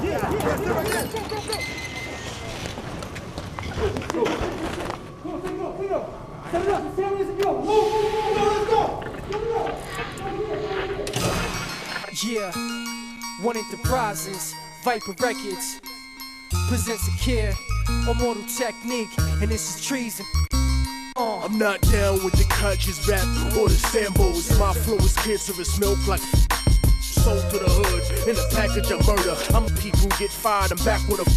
Yeah, One Enterprises, Viper Records presents AKIR, a mortal technique, and this is treason. Uh. I'm not down with the conscious rap or the sambos. My flow is cancerous, milk like sold to the hood in a package of murder. I'm a people get fired. I'm back with a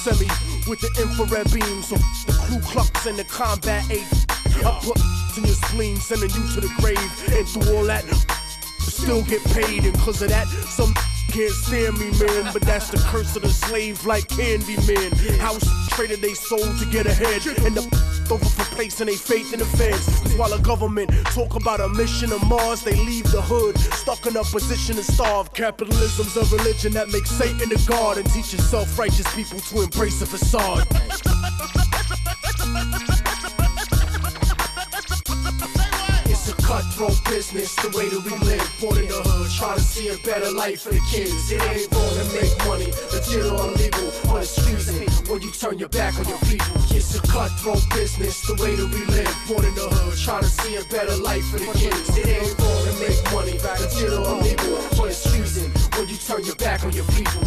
semi with the infrared beam. So the Ku Klux and the combat aid. I put in your spleen, sending you to the grave. And through all that, still get paid. And cause of that, some can't stand me, man. But that's the curse of the slave, like Candyman. House traded they soul to get ahead. And the over for placing their faith in the feds. Cause while the government talk about a mission to Mars, they leave the hood stuck in a position to starve. Capitalism's a religion that makes Satan the God and teaches self righteous people to embrace a facade. It's a cutthroat business, the way that we live. Born in the hood, trying to see a better life for the kids. It ain't wrong to make money, legit or illegal. But it's treason you turn your back on your people. It's a cutthroat business, the way that we live. Born in the hood, trying to see a better life for the kids. It ain't wrong to make money, legit or illegal. But it's treason when you turn your back on your people.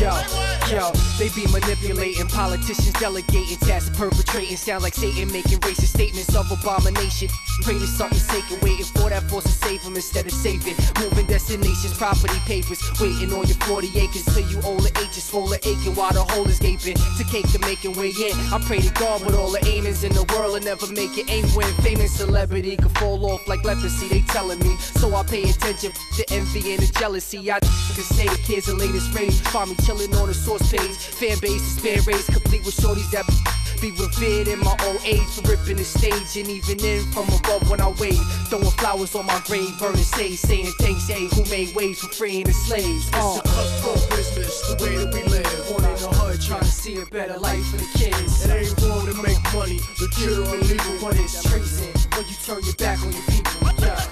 Yo, yo, they be manipulating politicians, delegating tasks, perpetrating. Sound like Satan making racist statements of abomination. Pray to something sacred, waiting for that force to save them instead of saving. Moving destinations, property papers, waiting on your 40 acres till you old the is full of aching while the hole is gaping. To cake the making way in. I pray to God with all the aimings in the world and never make it aim when famous celebrity could fall off like leprosy. They telling me, so I pay attention to envy and the jealousy. I can say the kids the latest rage. Find me chilling on the source page. Fan base is fan race, complete with shorties that be revered in my old age for ripping the stage and even in from above when I wave. Throwing flowers on my grave, burning sage, saying thanks, hey, who made waves for freeing the slaves. Uh. It's a cutthroat business, the way that we live. Born in the hood, trying to see a better life for the kids. It ain't wrong to make money, legit or illegal. But it's treason when you turn your back on your people. Yeah.